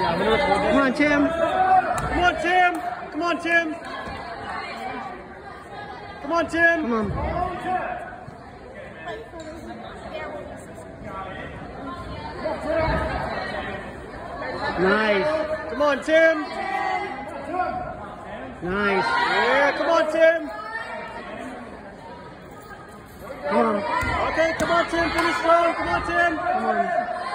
Come on, Tim. Come on, Tim. Come on, Tim. Come on, Tim. Come on. Nice. Come on, Tim. Nice. Yeah, come on, Tim. Come on. Okay, come on, Tim. Finish strong. Come on, Tim. Come on.